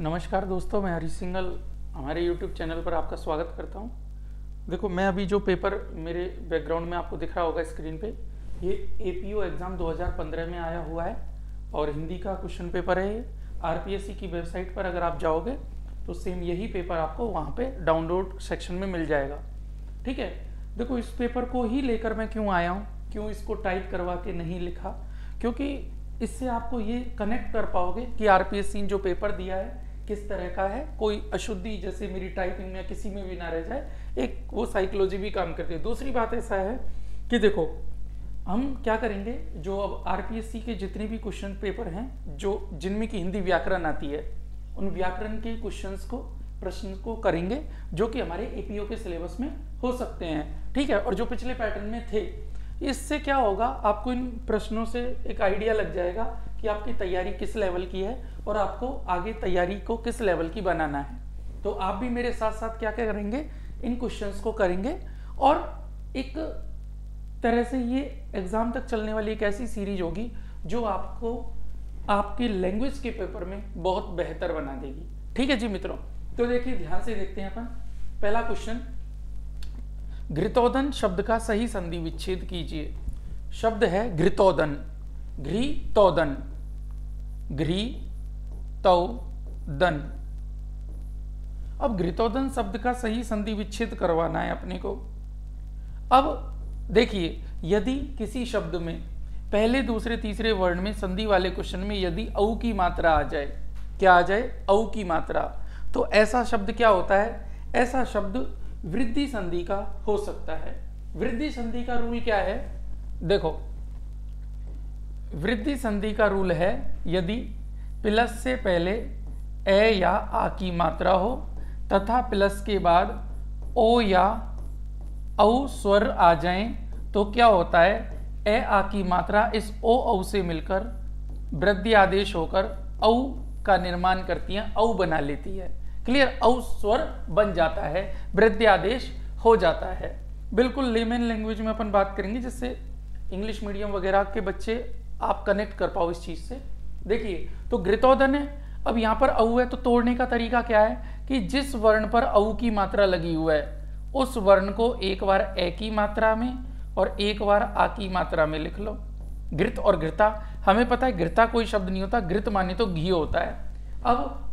नमस्कार दोस्तों, मैं हरीश सिंगल हमारे YouTube चैनल पर आपका स्वागत करता हूँ। देखो, मैं अभी जो पेपर मेरे बैकग्राउंड में आपको दिख रहा होगा स्क्रीन पे, ये एपीओ एग्ज़ाम 2015 में आया हुआ है और हिंदी का क्वेश्चन पेपर है ये। आरपीएससी की वेबसाइट पर अगर आप जाओगे तो सेम यही पेपर आपको वहाँ पर डाउनलोड सेक्शन में मिल जाएगा। ठीक है? देखो, इस पेपर को ही लेकर मैं क्यों आया हूँ? क्यों इसको टाइप करवा के नहीं लिखा? क्योंकि इससे आपको ये कनेक्ट कर पाओगे कि आरपीएससी ने जो पेपर दिया है, किस तरह का है। कोई अशुद्धि, जैसे मेरी टाइपिंग में किसी में भी ना रह जाए, एक वो साइकोलॉजी भी काम करती है। दूसरी बात ऐसा है कि देखो, हम क्या करेंगे, जो अब आरपीएससी के जितने भी क्वेश्चन पेपर हैं, जो जिनमें की हिंदी व्याकरण आती है, उन व्याकरण के क्वेश्चंस को, प्रश्न को करेंगे, जो कि हमारे एपीओ के सिलेबस में हो सकते हैं। ठीक है? और जो पिछले पैटर्न में थे इससे क्या होगा? आपको इन प्रश्नों से एक आइडिया लग जाएगा कि आपकी तैयारी किस लेवल की है और आपको आगे तैयारी को किस लेवल की बनाना है। तो आप भी मेरे साथ साथ क्या क्या करेंगे? इन क्वेश्चंस को करेंगे और एक तरह से ये एग्ज़ाम तक चलने वाली एक ऐसी सीरीज़ होगी जो आपको आपकी लैंग्वेज के पेपर में बहुत बेहतर बना देगी। ठीक है जी मित्रों? तो देखिए, ध्यान से देखते हैं अपन। पहला क्वेश्चन घृतोदन शब्द का सही संधि विच्छेद कीजिए। शब्द है घृतोदन। घृतोदन। घृ तौ दन अब घृतोदन शब्द का सही संधि विच्छेद करवाना है अपने को। अब देखिए, यदि किसी शब्द में पहले, दूसरे, तीसरे वर्ण में संधि वाले क्वेश्चन में यदि औ की मात्रा आ जाए, क्या आ जाए? औ की मात्रा। तो ऐसा शब्द क्या होता है? ऐसा शब्द वृद्धि संधि का हो सकता है। वृद्धि संधि का रूल क्या है? देखो, वृद्धि संधि का रूल है, यदि प्लस से पहले ए या आ की मात्रा हो, तथा प्लस के बाद ओ या औ स्वर आ जाएँ तो क्या होता है? ए आ की मात्रा इस ओ औ से मिलकर वृद्धि आदेश होकर औ का निर्माण करती है, औ बना लेती है। क्लियर औ स्वर बन जाता है वृद्धि आदेश हो जाता है। बिल्कुल लेमन लैंग्वेज में अपन बात करेंगे, जिससे इंग्लिश मीडियम वगैरह के बच्चे आप कनेक्ट कर पाओ इस चीज़ से। देखिए तो घृतोदन है। अब यहाँ पर औ है तो तोड़ने का तरीका क्या है कि जिस वर्ण पर औ की मात्रा लगी हुआ है, उस वर्ण को एक बार ए की मात्रा में और एक बार आ की मात्रा में लिख लो। घृत और घृता, हमें पता है, घृता कोई शब्द नहीं होता, घृत माने तो घी होता है। अब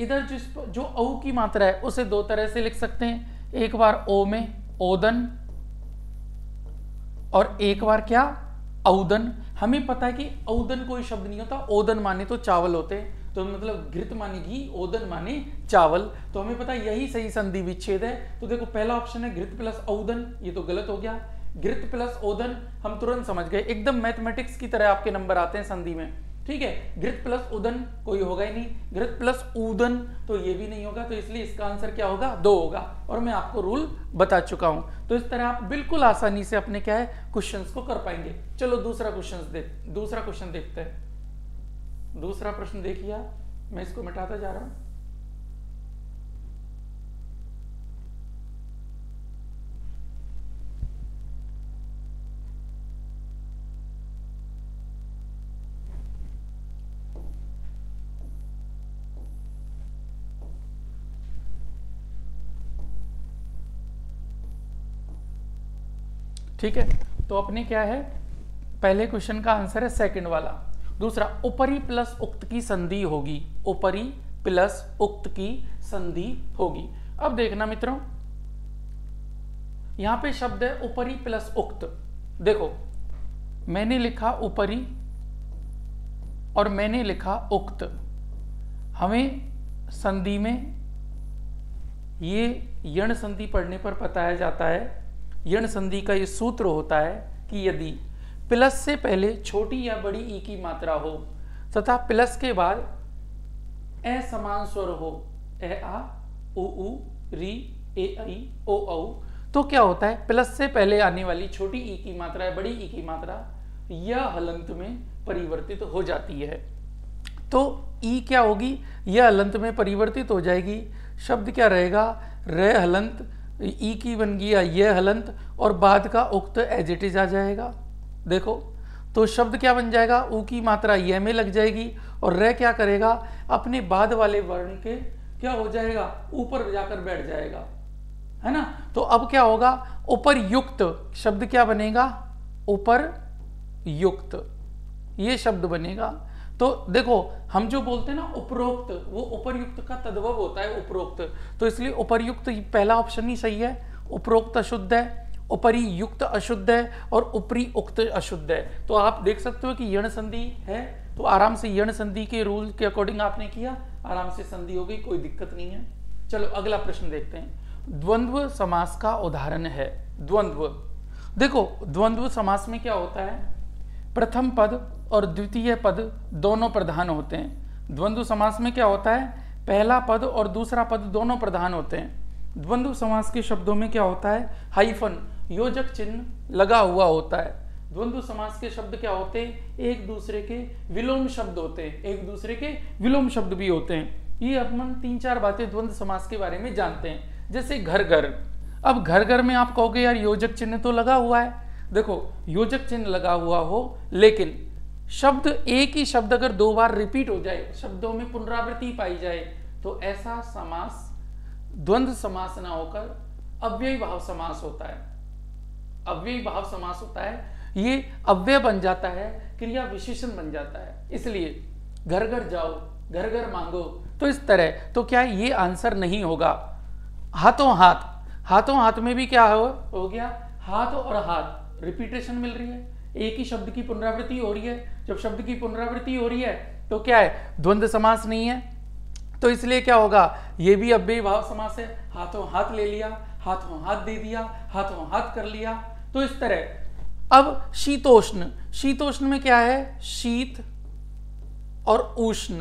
इधर जिस जो औ की मात्रा है, उसे दो तरह से लिख सकते हैं। एक बार ओ में ओदन और एक बार क्या? औदन। हमें पता है कि औदन कोई शब्द नहीं होता। ओदन माने तो चावल होते हैं। तो मतलब घृत माने घी ओदन माने चावल। तो हमें पता है यही सही संधि विच्छेद है। तो देखो, पहला ऑप्शन है घृत प्लस औदन। ये तो गलत हो गया। घृत प्लस ओदन हम तुरंत समझ गए। एकदम मैथमेटिक्स की तरह आपके नंबर आते हैं संधि में। ठीक है, घृत प्लस उदन कोई होगा ही नहीं। घृत प्लस उदन तो ये भी नहीं होगा तो इसलिए इसका आंसर क्या होगा? दो होगा। और मैं आपको रूल बता चुका हूँ। तो इस तरह आप बिल्कुल आसानी से अपने क्या है क्वेश्चंस को कर पाएँगे। चलो दूसरा क्वेश्चन देख दूसरा क्वेश्चन देखते हैं। दूसरा प्रश्न देखिए मैं इसको मिटाता जा रहा हूँ। ठीक है? तो अपने क्या है? पहले क्वेश्चन का आंसर है सेकंड वाला। दूसरा, ऊपरी प्लस उक्त की संधि होगी। ऊपरी प्लस उक्त की संधि होगी। अब देखना मित्रों, यहाँ पे शब्द है ऊपरी प्लस उक्त। देखो, मैंने लिखा ऊपरी और मैंने लिखा उक्त। हमें संधि में ये यण संधि पढ़ने पर बताया जाता है यण संधि का ये सूत्र होता है कि यदि प्लस से पहले छोटी या बड़ी ई की मात्रा हो, तथा प्लस के बाद ए समान स्वर हो, ए आ, उ उ, री, ए, आई, ओ, औ तो क्या होता है? प्लस से पहले आने वाली छोटी ई की मात्रा या बड़ी ई की मात्रा यह हलंत में परिवर्तित हो जाती है। तो ई क्या होगी? यह हलंत में परिवर्तित हो जाएगी। शब्द क्या रहेगा? रे हलंत ई की बन गया ये हलंत, और बाद का उक्त एज इट इज़ आ जाएगा। देखो तो शब्द क्या बन जाएगा? ऊ की मात्रा ये में लग जाएगी, और रह क्या करेगा? अपने बाद वाले वर्ण के क्या हो जाएगा? ऊपर जाकर बैठ जाएगा। है ना? तो अब क्या होगा? ऊपर युक्त शब्द क्या बनेगा? ऊपर युक्त ये शब्द बनेगा। तो देखो, हम जो बोलते हैं ना, उपरोक्त, वो उपरयुक्त का तद्भव होता है, उपरोक्त। तो इसलिए उपरयुक्त पहला ऑप्शन ही सही है। उपरोक्त अशुद्ध है उपरी युक्त अशुद्ध है, और ऊपरी उक्त अशुद्ध है। तो आप देख सकते हो कि यण संधि है तो आराम से यण संधि के रूल के अकॉर्डिंग आपने किया, आराम से संधि हो गई, कोई दिक्कत नहीं है। चलो, अगला प्रश्न देखते हैं। द्वंद्व समास का उदाहरण है। द्वंद्व। देखो, द्वंद्व समास में क्या होता है? प्रथम पद और द्वितीय पद दोनों प्रधान होते हैं। द्वंद्व समास में क्या होता है? पहला पद और दूसरा पद दोनों प्रधान होते हैं। द्वंद्व समास के शब्दों में क्या होता है? हाइफन, योजक चिन्ह लगा हुआ होता है। द्वंद्व समास के शब्द क्या होते हैं? एक दूसरे के विलोम शब्द होते हैं। एक दूसरे के विलोम शब्द भी होते हैं। ये अपन तीन चार बातें द्वंद्व समास के बारे में जानते हैं। जैसे घर घर अब घर घर में आप कहोगे, यार, योजक चिन्ह तो लगा हुआ है। देखो, योजक चिन्ह लगा हुआ हो, लेकिन शब्द एक ही शब्द अगर दो बार रिपीट हो जाए शब्दों में पुनरावृत्ति पाई जाए तो ऐसा समास द्वंद्व समास ना होकर अव्यय भाव समास होता है। अव्यय भाव समास होता है। ये अव्यय बन जाता है क्रिया विशेषण बन जाता है। इसलिए घर घर जाओ घर घर मांगो तो इस तरह। तो क्या ये आंसर नहीं होगा? हाथों हाथ। हाथों हाथ में भी क्या हो, हो गया? हाथ और हाथ। रिपीटेशन मिल रही है। एक ही शब्द की पुनरावृत्ति हो रही है। जब शब्द की पुनरावृत्ति हो रही है तो क्या है? द्वंद्व समास नहीं है। तो इसलिए क्या होगा? ये भी अव्यय भाव समास है। हाथों हाथ ले लिया, हाथों हाथ दे दिया, हाथों हाथ कर लिया। तो इस तरह। अब शीतोष्ण। शीतोष्ण में क्या है? शीत और उष्ण।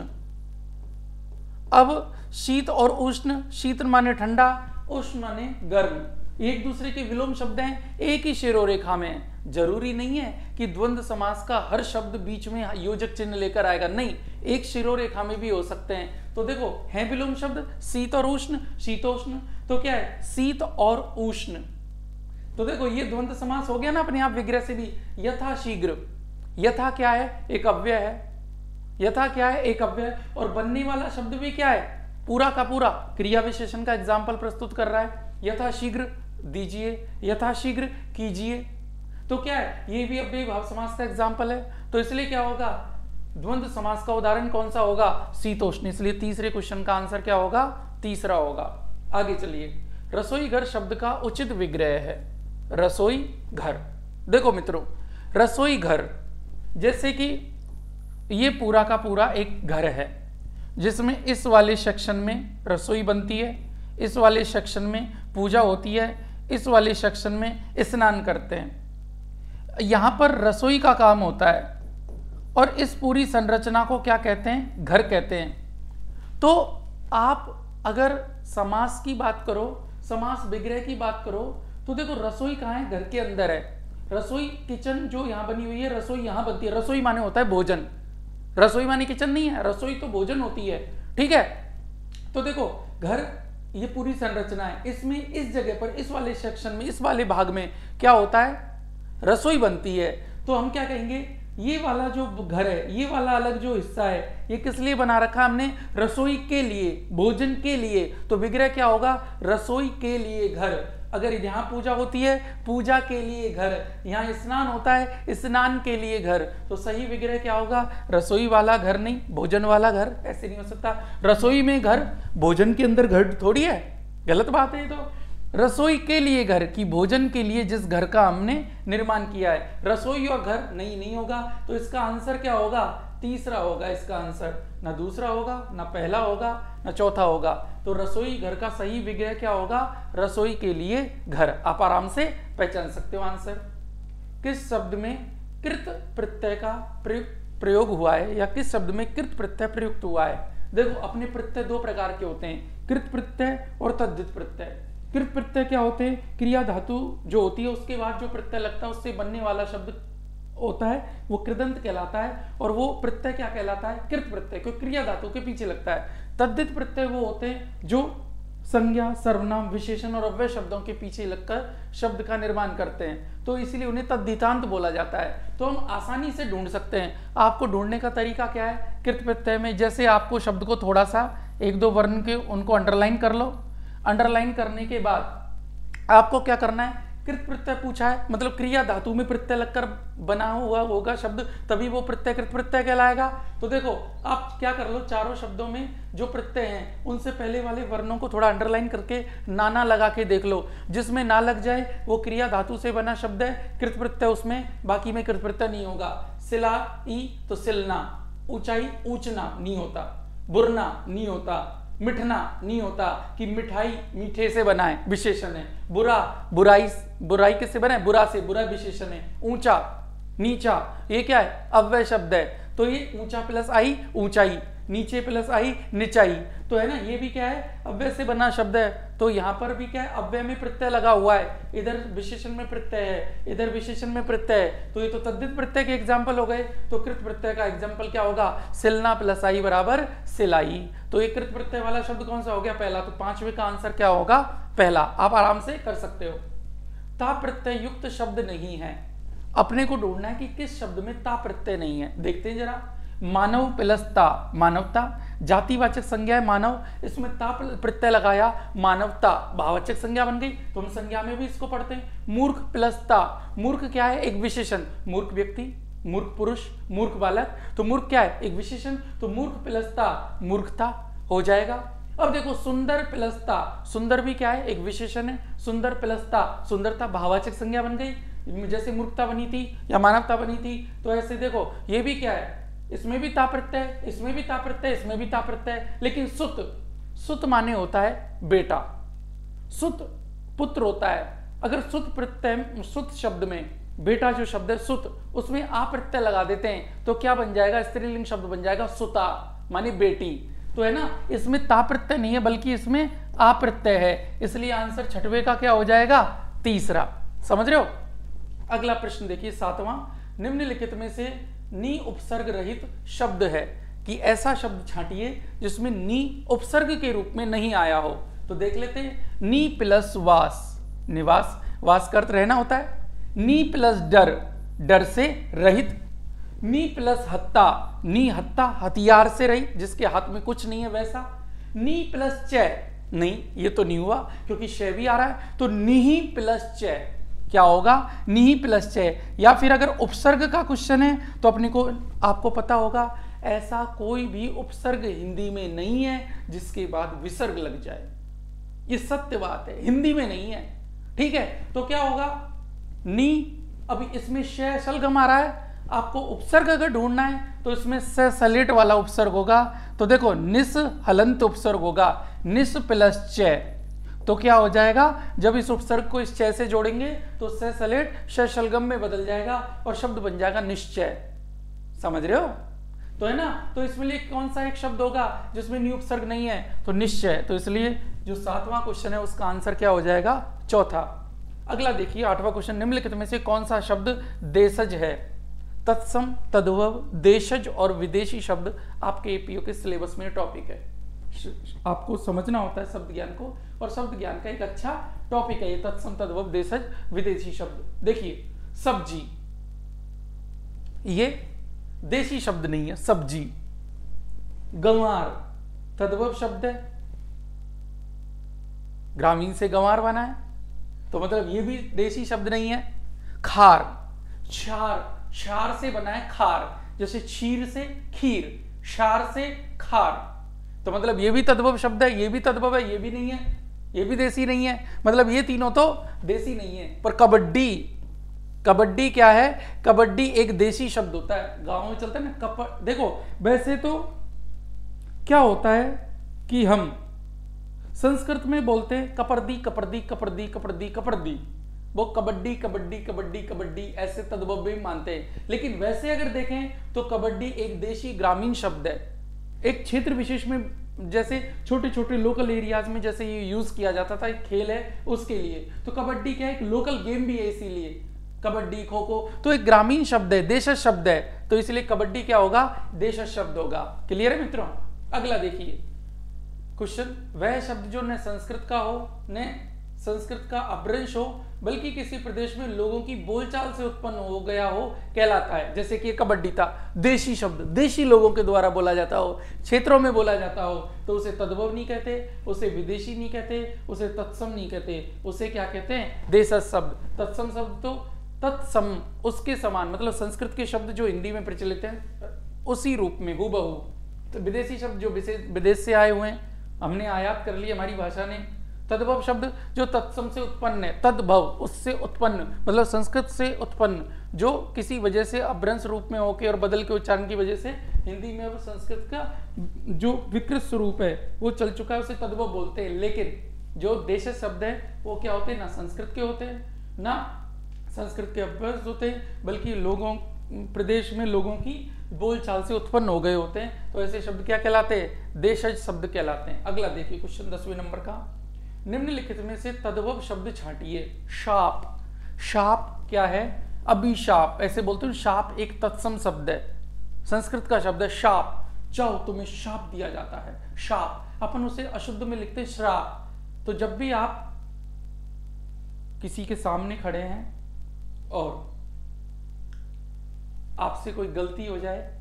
अब शीत और उष्ण, शीत माने ठंडा, उष्ण माने गर्म। एक दूसरे के विलोम शब्द हैं, एक ही शेरो रेखा में ज़रूरी नहीं है कि द्वंद्व समास का हर शब्द बीच में योजक चिन्ह लेकर आएगा। नहीं, एक शिरो रेखा में भी हो सकते हैं। तो देखो, है विलोम शब्द? शीत और उष्ण, शीतोष्ण। तो क्या है? शीत और उष्ण। तो देखो, ये द्वंद्व समास हो गया ना अपने आप विग्रह से भी। यथा शीघ्र। यथा क्या है? एक अव्यय है। यथा क्या है? एक अव्यय और बनने वाला शब्द भी क्या है? पूरा का पूरा क्रिया विशेषण का एग्ज़ाम्पल प्रस्तुत कर रहा है। यथा शीघ्र। दीजिए, यथाशीघ्र कीजिए। तो क्या है? ये भी अव्यय भाव समास का एग्ज़ाम्पल है। तो इसलिए क्या होगा? द्वंद्व समास का उदाहरण कौन सा होगा? शीतोष्ण। इसलिए तीसरे क्वेश्चन का आंसर क्या होगा? तीसरा होगा। आगे चलिए। रसोई घर शब्द का उचित विग्रह है। रसोई घर। देखो मित्रों, रसोई घर, जैसे कि ये पूरा का पूरा एक घर है, जिसमें इस वाले सेक्शन में रसोई बनती है, इस वाले सेक्शन में पूजा होती है इस वाले सेक्शन में स्नान करते हैं। यहाँ पर रसोई का काम होता है और इस पूरी संरचना को क्या कहते हैं? घर कहते हैं। तो आप अगर समास की बात करो, समास विग्रह की बात करो तो देखो रसोई कहाँ है? घर के अंदर है। रसोई किचन जो यहाँ बनी हुई है, रसोई यहाँ बनती है। रसोई माने होता है भोजन। रसोई माने किचन नहीं है, रसोई तो भोजन होती है। ठीक है? तो देखो, घर ये पूरी संरचना है। इसमें, इस जगह पर, इस वाले सेक्शन में, इस वाले भाग में क्या होता है? रसोई बनती है। तो हम क्या कहेंगे? ये वाला जो घर है, ये वाला अलग जो हिस्सा है, ये किस लिए बना रखा हमने? रसोई के लिए, भोजन के लिए। तो विग्रह क्या होगा? रसोई के लिए घर। अगर यहाँ पूजा होती है, पूजा के लिए घर। यहाँ स्नान होता है, स्नान के लिए घर। तो सही विग्रह क्या होगा? रसोई वाला घर नहीं, भोजन वाला घर। ऐसे नहीं हो सकता। रसोई में घर, भोजन के अंदर घर थोड़ी है। गलत बात है तो। रसोई के लिए घर की भोजन के लिए जिस घर का हमने निर्माण किया है। रसोई और घर नहीं नहीं होगा। तो इसका आंसर क्या होगा? तीसरा होगा इसका आंसर। ना दूसरा होगा, ना पहला होगा, ना चौथा होगा। तो रसोई घर का सही विग्रह क्या होगा? रसोई के लिए घर। आप आराम से पहचान सकते हो आंसर। किस शब्द में कृत प्रत्यय का प्रयोग हुआ है या किस शब्द में कृत प्रत्यय प्रयुक्त हुआ है? देखो, अपने प्रत्यय दो प्रकार के होते हैं। कृत प्रत्यय और तद्धित प्रत्यय। कृत प्रत्यय क्या होते हैं? क्रिया धातु जो होती है, उसके बाद जो प्रत्यय लगता है, उससे बनने वाला शब्द होता है, वो कृदंत कहलाता है और वो प्रत्यय क्या कहलाता है? कृत प्रत्यय क्योंकि क्रिया धातु के पीछे लगता है। तद्दित प्रत्यय वो होते हैं जो संज्ञा, सर्वनाम, विशेषण और अव्यय शब्दों के पीछे लगकर शब्द का निर्माण करते हैं। तो इसीलिए उन्हें तद्धितांत बोला जाता है। तो हम आसानी से ढूंढ सकते हैं। आपको ढूँढने का तरीका क्या है? कृत प्रत्यय में जैसे आपको शब्द को थोड़ा सा एक दो वर्ण के, उनको अंडरलाइन कर लो। अंडरलाइन करने के बाद आपको क्या करना है? कृत प्रत्यय पूछा है। मतलब क्रिया धातु में प्रत्यय लगकर बना हुआ होगा शब्द, तभी वो प्रत्यय कृत प्रत्यय कहलाएगा। तो देखो, आप क्या कर लो, चारों शब्दों में जो प्रत्यय हैं, उनसे पहले वाले वर्णों को थोड़ा अंडरलाइन करके नाना लगा के देख लो। जिसमें ना लग जाए, वो क्रिया धातु से बना शब्द है कृत प्रत्यय उसमें, बाकी में कृत प्रत्यय नहीं होगा। सिला, ई तो सिलना। ऊंचाई, ऊंचना, नहीं होता। बुरना, नहीं होता। मिठना नहीं होता कि मिठाई मीठे से बनाए, विशेषण है। बुरा, बुराई बुराई किससे बनाए? बुरा से, बुरा विशेषण है। ऊँचा, नीचा, ये क्या है? अव्यय शब्द है। तो ये ऊँचा प्लस आई ऊंचाई। नीचे प्लस आई निचाई। तो है ना, ये भी क्या है? अव्यय से बना शब्द है। तो यहाँ पर भी क्या है? अव्यय में प्रत्यय लगा हुआ है। इधर विशेषण में प्रत्यय है, इधर विशेषण में प्रत्यय है। तो ये तो तद्दित प्रत्यय के एग्ज़ाम्पल हो गए। तो कृत प्रत्यय का एग्ज़ाम्पल क्या होगा? सिलना प्लस आई बराबर सिलाई। तो ये कृत प्रत्यय वाला शब्द कौन सा हो गया? पहला। तो पांचवे का आंसर क्या होगा? पहला। आप आराम से कर सकते हो। ता प्रत्यय युक्त शब्द नहीं है। अपने को ढूंढना है कि किस शब्द में ता प्रत्यय नहीं है। देखते हैं जरा। मानव प्लस ता मानवता, जातिवाचक संज्ञा है मानव। इसमें ता प्रत्यय लगाया, मानवता, भाववाचक संज्ञा बन गई। तो हम संज्ञा में भी इसको पढ़ते हैं। मूर्ख प्लस ता मूर्ख क्या है? एक विशेषण। मूर्ख व्यक्ति, मूर्ख पुरुष, मूर्ख बालक। तो मूर्ख क्या है? एक विशेषण। तो मूर्ख प्लस ता मूर्खता हो जाएगा। अब देखो, सुंदर प्लसता। सुंदर भी क्या है? एक विशेषण है। सुंदर प्लसता। सुंदरता भाववाचक संज्ञा बन गई। जैसे मूर्खता बनी थी या मानवता बनी थी तो ऐसे देखो, ये भी क्या है? इसमें भी ता प्रत्यय इसमें भी ता प्रत्यय इसमें भी ता लेकिन सुत सुत माने होता है बेटा। सुत पुत्र होता है। अगर सुत प्रत्यय, सुत शब्द में, बेटा जो शब्द है, सुत, उसमें आ प्रत्यय लगा देते हैं तो क्या बन जाएगा? स्त्रीलिंग शब्द बन जाएगा सुता, मानी बेटी। तो है ना, इसमें ता प्रत्यय नहीं है, बल्कि इसमें आ प्रत्यय है। इसलिए आंसर छठवे का क्या हो जाएगा? तीसरा। समझ रहे हो? अगला प्रश्न देखिए, सातवां। निम्नलिखित में से नी उपसर्ग रहित शब्द है कि ऐसा शब्द छाटिए जिसमें नी उपसर्ग के रूप में नहीं आया हो। तो देख लेते हैं, नी प्लस वास, निवास, वास का रहना होता है। नी प्लस डर डर से रहित। नी प्लस हत्ता, नी हत्ता हथियार से रहित, जिसके हाथ में कुछ नहीं है वैसा। नी प्लस चय, नहीं, ये तो नहीं हुआ, क्योंकि शय भी आ रहा है तो नी प्लस चय। क्या होगा? नी प्लस च या फिर अगर उपसर्ग का क्वेश्चन है तो अपने को, आपको पता होगा, ऐसा कोई भी उपसर्ग हिंदी में नहीं है, जिसके बाद विसर्ग लग जाए। ये सत्य बात है। हिंदी में नहीं है। ठीक है? तो क्या होगा? नी, अभी इसमें शय शलगम आ रहा है। आपको उपसर्ग अगर ढूंढना है तो इसमें स सलेट वाला उपसर्ग होगा। तो देखो, निस हलंत उपसर्ग होगा। निस प्लस च तो क्या हो जाएगा? जब इस उपसर्ग को इस चय से जोड़ेंगे तो स सलेट शलगम में बदल जाएगा और शब्द बन जाएगा निश्चय। समझ रहे हो? तो है ना? तो इसमें लिए कौन सा एक शब्द होगा जिसमें न्यू उपसर्ग नहीं है? तो निश्चय। तो इसलिए जो सातवां क्वेश्चन है, उसका आंसर क्या हो जाएगा? चौथा। अगला देखिए, आठवां क्वेश्चन निम्नलिखित में से कौन सा शब्द देशज है? तत्सम, तद्भव, देशज और विदेशी शब्द आपके एपीओ के सिलेबस में टॉपिक है। आपको समझना होता है शब्द ज्ञान को, और शब्द ज्ञान का एक अच्छा टॉपिक है ये तत्सम तद्भव देशज विदेशी शब्द। देखिए, सब्ज़ी। ये देशी शब्द नहीं है, सब्ज़ी। गंवार तद्भव शब्द है। ग्रामीण से गंवार बना है तो मतलब ये भी देशी शब्द नहीं है। खार क्षार क्षार से बना है खार, जैसे क्षीर से खीर क्षार से खार। तो मतलब ये भी तद्भव शब्द है, ये भी तद्भव है, ये भी नहीं है, ये भी देसी नहीं है। मतलब ये तीनों तो देसी नहीं है। पर कबड्डी कबड्डी क्या है? कबड्डी एक देसी शब्द होता है। गाँव में चलता है ना, कप, देखो, वैसे तो क्या होता है कि हम संस्कृत में बोलते हैं कपरदी कपरदी कपरदी कपरदी कपरदी। वो कबड्डी कबड्डी कबड्डी कबड्डी, ऐसे तद्भव भी मानते हैं। लेकिन वैसे अगर देखें तो कबड्डी एक देशी ग्रामीण शब्द है। एक क्षेत्र विशेष में जैसे छोटे छोटे लोकल एरियाज़ में जैसे ये यूज़ किया जाता था, एक खेल है उसके लिए। तो कबड्डी क्या है? एक लोकल गेम भी है इसीलिए। कबड्डी खो खो तो एक ग्रामीण शब्द है देश शब्द है। तो इसलिए कबड्डी क्या होगा? देश शब्द होगा। क्लियर है मित्रों? अगला देखिए। क्वेश्चन वह शब्द जो न संस्कृत का हो, न संस्कृत का अभ्रंश हो बल्कि किसी प्रदेश में लोगों की बोलचाल से उत्पन्न हो गया हो, कहलाता है। जैसे कि कबड्डी था, देशी शब्द, देशी लोगों के द्वारा बोला जाता हो, क्षेत्रों में बोला जाता हो तो उसे तद्भव नहीं कहते, उसे विदेशी नहीं कहते, उसे तत्सम नहीं कहते। उसे क्या कहते हैं? देश शब्द तत्सम शब्द तो तत्सम, उसके समान मतलब संस्कृत के शब्द जो हिंदी में प्रचलित हैं, उसी रूप में हु तो विदेशी शब्द जो विदेश से आए हुए हैं, हमने आयात कर ली, हमारी भाषा ने तद्भव शब्द जो तत्सम से उत्पन्न है, तद्भव, उससे उत्पन्न मतलब संस्कृत से उत्पन्न, जो किसी वजह से अभ्रंश रूप में होके और बदल के उच्चारण की वजह से हिंदी में अब संस्कृत का जो विकृत स्वरूप है, वो चल चुका है, उसे तद्भव बोलते हैं। लेकिन जो देश शब्द है, वो क्या होते हैं? ना संस्कृत के होते हैं, ना संस्कृत के अभ्यर्थ होते हैं, बल्कि लोगों, प्रदेश में लोगों की बोलचाल से उत्पन्न हो गए होते हैं। तो ऐसे शब्द क्या कहलाते हैं? देशज शब्द कहलाते हैं। अगला देखिए, क्वेश्चन दसवें नंबर का। निम्नलिखित में से तद्भव शब्द छाटिए। शाप। शाप क्या है? अभिशाप। ऐसे बोलते हैं, शाप एक तत्सम शब्द है। संस्कृत का शब्द है शाप। जाओ, तुम्हें शाप दिया जाता है। शाप। अपन उसे अशुद्ध में लिखते श्राप। तो जब भी आप किसी के सामने खड़े हैं और आपसे कोई गलती हो जाए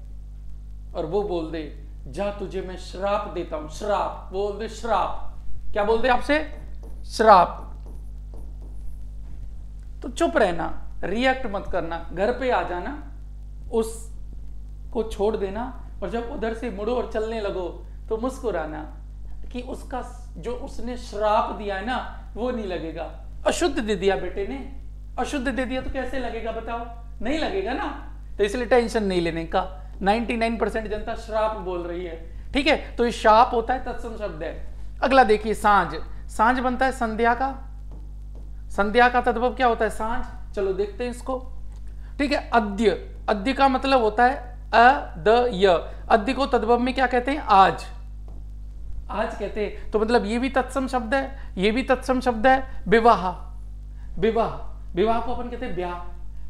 और वो बोल दे, जा तुझे मैं श्राप देता हूँ, श्राप। वो बोल दे, श्राप। क्या बोलते हैं आपसे? श्राप। तो चुप रहना रिएक्ट मत करना, घर पे आ जाना उस को छोड़ देना, और जब उधर से मुड़ो और चलने लगो तो मुस्कुराना कि उसका जो उसने श्राप दिया है ना, वो नहीं लगेगा। अशुद्ध दे दिया बेटे ने। अशुद्ध दे दिया तो कैसे लगेगा बताओ? नहीं लगेगा ना। तो इसलिए टेंशन नहीं लेने का। 99 परसेंट जनता श्राप बोल रही है। ठीक है? तो ये शाप होता है, तत्सम शब्द है। अगला देखिए साँझ। साँझ बनता है संध्या का। संध्या का तद्भव क्या होता है? साँझ। चलो देखते हैं इसको। ठीक है, अद्य। अद्य का मतलब होता है अ, द, य। अद्य को तद्भव में क्या कहते हैं? आज। आज कहते हैं। तो मतलब ये भी तत्सम शब्द है, ये भी तत्सम शब्द है, विवाह। विवाह। विवाह को अपन कहते हैं ब्याह।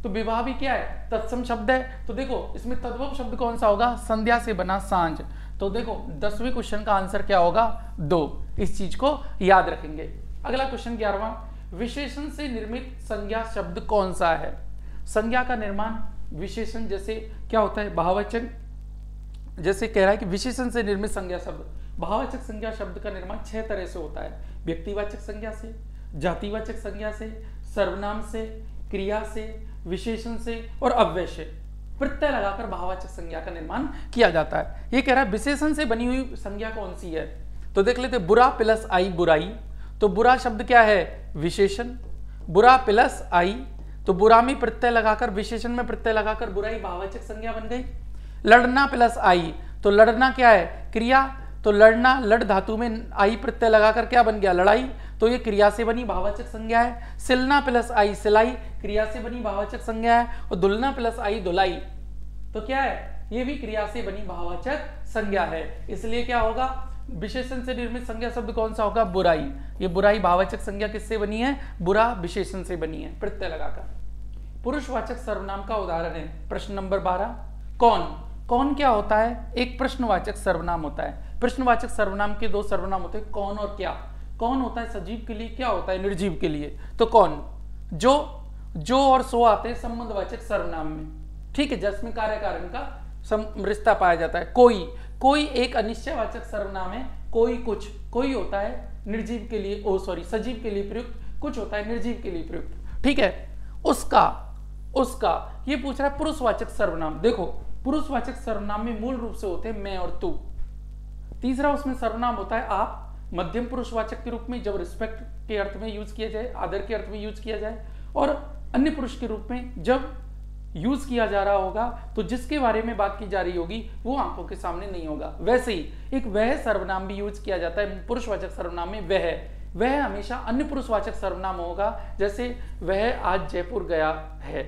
तो विवाह भी क्या है? तत्सम शब्द है। तो देखो, इसमें तद्भव शब्द कौन सा होगा? संध्या से बना साँझ। तो देखो, दसवें क्वेश्चन का आंसर क्या होगा? दो। इस चीज़ को याद रखेंगे। अगला क्वेश्चन ग्यारहवा विशेषण से निर्मित संज्ञा शब्द कौन सा है? संज्ञा का निर्माण, विशेषण जैसे क्या होता है? भावचन जैसे कह रहा है कि विशेषण से निर्मित संज्ञा शब्द। भाववाचक संज्ञा शब्द का निर्माण छह तरह से होता है। व्यक्तिवाचक संज्ञा से, जातिवाचक संज्ञा से, सर्वनाम से, क्रिया से, विशेषण से और अव्यय से। प्रत्यय लगाकर भाववाचक संज्ञा का निर्माण किया जाता है। ये कह रहा है, विशेषण से बनी हुई संज्ञा कौन सी है? तो देख लेते बुरा प्लस आई बुराई। तो बुरा शब्द क्या है? विशेषण। बुरा प्लस आई तो बुरा में प्रत्यय लगाकर, विशेषण में प्रत्यय लगाकर बुराई भावाचक संज्ञा बन गई। लड़ना प्लस आई तो लड़ना क्या है? क्रिया। तो लड़ना, लड़ धातु में आई प्रत्यय लगाकर क्या बन गया? लड़ाई। तो ये क्रिया से बनी भावाचक संज्ञा है। सिलना प्लस आई सिलाई क्रिया से बनी भावाचक संज्ञा है और दुलना प्लस आई दुलाई। तो क्या है? ये भी क्रिया से बनी भाववाचक संज्ञा है। इसलिए क्या होगा? विशेषण से निर्मित संज्ञा शब्द कौन सा होगा? बुराई। ये बुराई भाववाचक संज्ञा किससे बनी है? बुरा विशेषण से बनी है। प्रत्यय लगाकर। पुरुषवाचक सर्वनाम का उदाहरण है। प्रश्न नंबर बारह। कौन? कौन क्या होता है? एक प्रश्नवाचक सर्वनाम होता है। प्रश्नवाचक सर्वनाम के दो सर्वनाम होते हैं। कौन और क्या? कौन होता है सजीव के लिए, क्या होता है निर्जीव के लिए? तो कौन? जो जो और सो आते हैं संबंधवाचक सर्वनाम में। ठीक है जिसमें कार्य कारण का रिश्ता पाया जाता है। कोई कोई एक अनिश्चयवाचक सर्वनाम है, कोई कुछ। कोई होता है निर्जीव के लिए, ओ सॉरी, सजीव के लिए प्रयुक्त, कुछ होता है निर्जीव के लिए प्रयुक्त। ठीक है? उसका उसका, ये पूछ रहा है पुरुषवाचक सर्वनाम। देखो, पुरुषवाचक सर्वनाम में मूल रूप से होते हैं मैं और तू। तीसरा उसमें सर्वनाम होता है आप मध्यम पुरुषवाचक के रूप में जब रिस्पेक्ट के अर्थ में यूज़ किया जाए, आदर के अर्थ में यूज़ किया जाए, और अन्य पुरुष के रूप में जब यूज़ किया जा रहा होगा तो जिसके बारे में बात की जा रही होगी, वो आँखों के सामने नहीं होगा। वैसे ही, एक वह सर्वनाम भी यूज़ किया जाता है पुरुषवाचक सर्वनाम में वह वह हमेशा अन्य पुरुषवाचक सर्वनाम होगा, जैसे वह आज जयपुर गया है।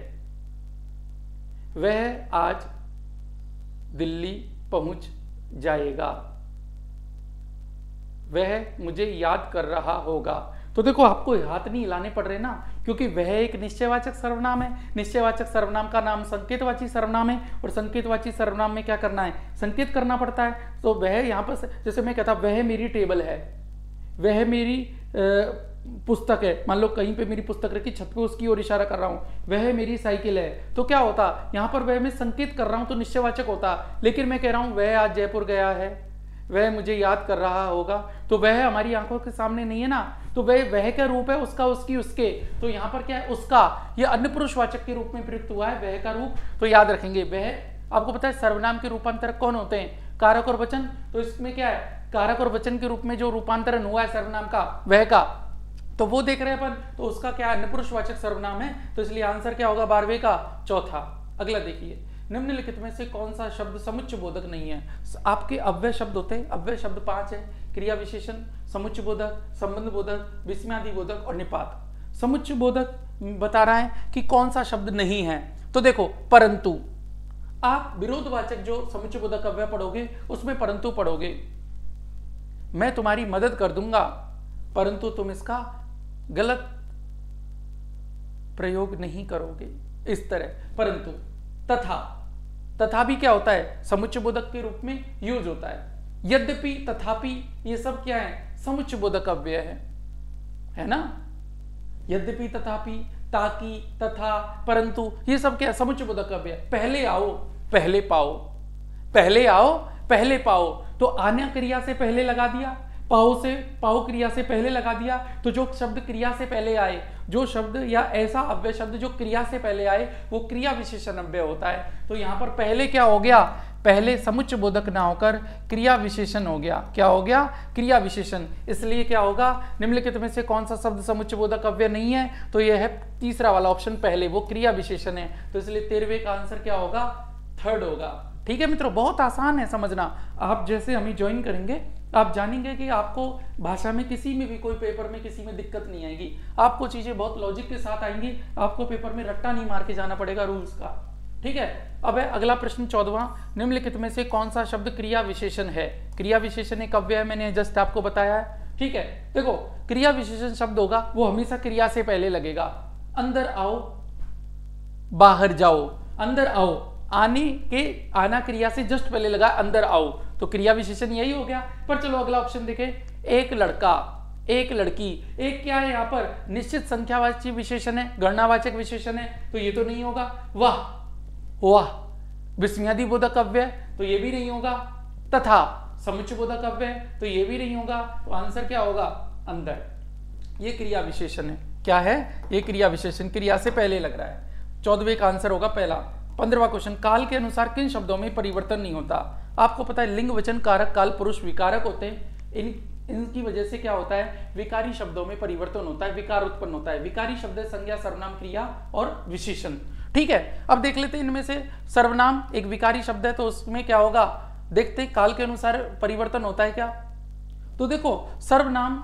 वह आज दिल्ली पहुँच जाएगा। वह मुझे याद कर रहा होगा। तो देखो, आपको हाथ नहीं हिलाने पड़ रहे ना, क्योंकि वह एक निश्चयवाचक सर्वनाम है। निश्चयवाचक सर्वनाम का नाम संकेतवाची सर्वनाम है, और संकेतवाची सर्वनाम में क्या करना है? संकेत करना पड़ता है। तो वह यहाँ पर जैसे मैं कहता, वह मेरी टेबल है। वह मेरी पुस्तक है। मान लो, कहीं पे मेरी पुस्तक रखी, छत पे उसकी ओर इशारा कर रहा हूँ। वह मेरी साइकिल है। तो क्या होता? यहाँ पर वह मैं संकेत कर रहा हूँ तो निश्चयवाचक होता। लेकिन मैं कह रहा हूँ, वह आज जयपुर गया है। वह मुझे याद कर रहा होगा। तो वह हमारी आँखों के सामने नहीं है ना? तो वह वह का रूप है? उसका, उसकी, उसके। तो यहाँ पर क्या है? उसका। ये अन्य पुरुषवाचक के रूप में प्रयुक्त हुआ है, वह का रूप। तो याद रखेंगे, वह, आपको पता है सर्वनाम के रूपांतरक कौन होते हैं? कारक और वचन। तो इसमें क्या है? कारक और वचन के रूप में जो रूपांतरण हुआ है सर्वनाम का, वह का। तो वो देख रहे हैं अपन। तो उसका क्या अन्य पुरुषवाचक सर्वनाम है। तो इसलिए आंसर क्या होगा? बारहवें का। चौथा। अगला देखिए। निम्नलिखित में से कौन सा शब्द समुच्च बोधक नहीं है? आपके अव्यय शब्द होते हैं। अव्यय शब्द पाँच है। क्रिया विशेषण, समुच्च बोधक, संबंध बोधक, विस्म्यादि बोधक और निपात। समुच्च बोधक बता रहा है कि कौन सा शब्द नहीं है। तो देखो, परंतु। आप विरोधवाचक जो समुच्च बोधक अव्यय पढ़ोगे, उसमें परंतु पढ़ोगे। मैं तुम्हारी मदद कर दूँगा, परंतु तुम इसका गलत प्रयोग नहीं करोगे। इस तरह। परंतु। तथा तथा भी क्या होता है? समुच्च बोधक के रूप में यूज़ होता है। यद्यपि, तथापि ये सब क्या है? समुच्च बोधक अव्यय है। है ना? यद्यपि, तथापि, ताकि, तथा, परंतु, ये सब क्या है? समुच्च बोधक अव्यय पहले आओ, पहले पाओ। पहले आओ, पहले पाओ। तो आना क्रिया से पहले लगा दिया पाओ से पाओ क्रिया से पहले लगा दिया तो जो शब्द क्रिया से पहले आए, जो शब्द या ऐसा अव्यय शब्द जो क्रिया से पहले आए, वो क्रिया विशेषण अव्यय होता है। तो यहाँ पर पहले क्या हो गया? पहले समुच्च बोधक ना होकर क्रिया विशेषण हो गया। क्या हो गया? क्रिया विशेषण। इसलिए क्या होगा? निम्नलिखित में से कौन सा शब्द समुच्च बोधक अव्यय नहीं है? तो यह है तीसरा वाला ऑप्शन पहले, वो क्रिया विशेषण है। तो इसलिए तेरहवे का आंसर क्या होगा? थर्ड होगा। ठीक है मित्रों? बहुत आसान है समझना। आप जैसे हमें ज्वाइन करेंगे आप जानेंगे कि आपको भाषा में किसी में भी, कोई पेपर में किसी में दिक्कत नहीं आएगी। आपको चीज़ें बहुत लॉजिक के साथ आएँगी, आपको पेपर में रट्टा नहीं मार के जाना पड़ेगा रूल्स का। ठीक है? अब है, अगला प्रश्न चौदवा। निम्नलिखित में से कौन सा शब्द क्रिया विशेषण है? क्रिया विशेषण एक कव्य है, मैंने जस्ट आपको बताया है। ठीक है? देखो, क्रिया विशेषण शब्द होगा, वो हमेशा क्रिया से पहले लगेगा। अंदर आओ, बाहर जाओ। अंदर आओ, आने के, आना क्रिया से जस्ट पहले लगा, अंदर आओ। तो क्रिया विशेषण यही हो गया। पर चलो अगला ऑप्शन देखे। एक लड़का, एक लड़की, एक क्या है यहाँ पर? निश्चित संख्यावाची विशेषण है, गणनावाचक विशेषण है तो ये तो नहीं होगा। वाह वाह विस्मयादि बोधक अव्यय तो ये भी नहीं होगा। तथा समुच बोधक अव्यय तो ये भी नहीं होगा। तो आंसर क्या होगा? अंदर। ये क्रिया विशेषण है। क्या है? ये क्रिया विशेषण क्रिया से पहले लग रहा है। चौदहवें का आंसर होगा पहला। पंद्रवा क्वेश्चन, काल के अनुसार किन शब्दों में परिवर्तन नहीं होता? आपको पता है, लिंग वचन कारक, काल पुरुष विकारक होते हैं। इन, इनकी वजह से क्या होता है? विकारी शब्दों में परिवर्तन होता है, विकार उत्पन्न होता है। विकारी शब्द संज्ञा, सर्वनाम, क्रिया और विशेषण। ठीक है? अब देख लेते हैं इनमें से सर्वनाम एक विकारी शब्द है तो उसमें क्या होगा? देखते काल के अनुसार परिवर्तन होता है क्या? तो देखो, सर्वनाम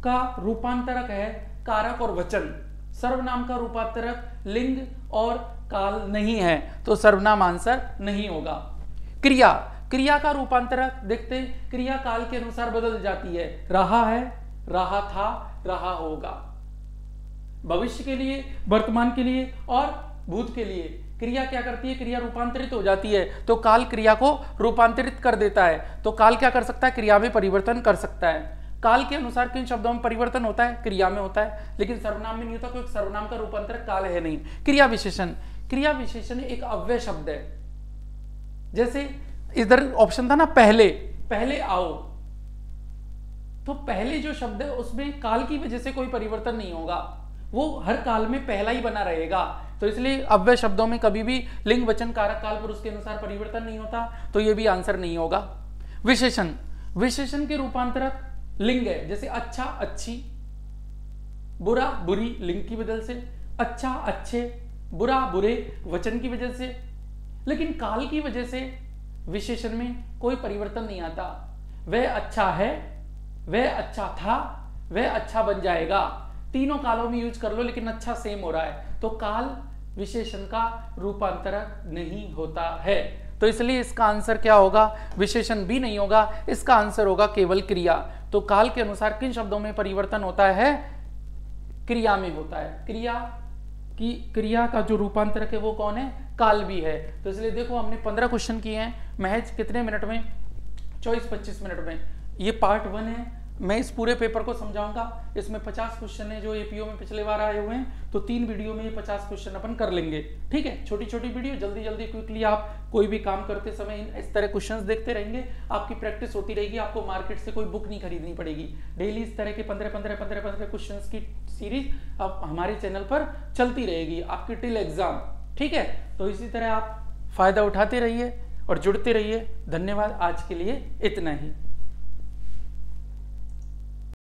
का रूपांतरक है कारक और वचन। सर्वनाम का रूपांतरक लिंग और काल नहीं है तो सर्वनाम आंसर नहीं होगा। क्रिया क्रिया का रूपांतरक देखते हैं, क्रिया काल के अनुसार बदल जाती है। रहा है, रहा था, रहा होगा। भविष्य के लिए, वर्तमान के लिए और भूत के लिए। क्रिया क्या करती है? क्रिया रूपांतरित हो जाती है। तो काल क्रिया को रूपांतरित कर देता है। तो काल क्या कर सकता है? क्रिया में परिवर्तन कर सकता है। काल के अनुसार किन शब्दों में परिवर्तन होता है? क्रिया में होता है। लेकिन सर्वनाम में नहीं होता क्योंकि सर्वनाम का रूपांतर काल है नहीं। क्रिया विशेषण। क्रिया विशेषण एक अव्यय शब्द है। जैसे इधर ऑप्शन था ना, पहले। पहले आओ। तो पहले जो शब्द है, उसमें काल की वजह से कोई परिवर्तन नहीं होगा। वो हर काल में पहला ही बना रहेगा। तो इसलिए अव्यय शब्दों में कभी भी लिंग, वचन, कारक, काल पर उसके अनुसार परिवर्तन नहीं होता तो ये भी आंसर नहीं होगा। विशेषण। विशेषण के रूपांतरक लिंग है, जैसे अच्छा अच्छी, बुरा, बुरी, लिंग की वजह से अच्छा अच्छे, बुरा, बुरे, वचन की वजह से। लेकिन काल की वजह से विशेषण में कोई परिवर्तन नहीं आता। वह अच्छा है, वह अच्छा था, वह अच्छा बन जाएगा। तीनों कालों में यूज़ कर लो, लेकिन अच्छा सेम हो रहा है। तो काल विशेषण का रूपांतरक नहीं होता है। तो इसलिए इसका आंसर क्या होगा? विशेषण भी नहीं होगा। इसका आंसर होगा केवल क्रिया। तो काल के अनुसार किन शब्दों में परिवर्तन होता है? क्रिया में होता है। क्रिया की, क्रिया का जो रूपांतरक है वो कौन है? काल भी है। तो इसलिए देखो, हमने पंद्रह क्वेश्चन किए हैं। महज कितने मिनट में? चौबीस, पच्चीस मिनट में। ये पार्ट वन है। मैं इस पूरे पेपर को समझाऊँगा। इसमें 50 क्वेश्चन है जो एपीओ में पिछले बार आए हुए हैं। तो तीन वीडियो में ये 50 क्वेश्चन अपन कर लेंगे। ठीक है? छोटी छोटी वीडियो जल्दी जल्दी क्विकली आप कोई भी काम करते समय इस तरह क्वेश्चंस देखते रहेंगे। आपकी प्रैक्टिस होती रहेगी। आपको मार्केट से कोई बुक नहीं खरीदनी पड़ेगी। डेली इस तरह के पंद्रह पंद्रह पंद्रह पंद्रह क्वेश्चन की सीरीज़ अब हमारे चैनल पर चलती रहेगी। आपकी टिल एग्ज़ाम ठीक है? तो इसी तरह आप फ़ायदा उठाते रहिए और जुड़ते रहिए। धन्यवाद आज के लिए। इतना ही।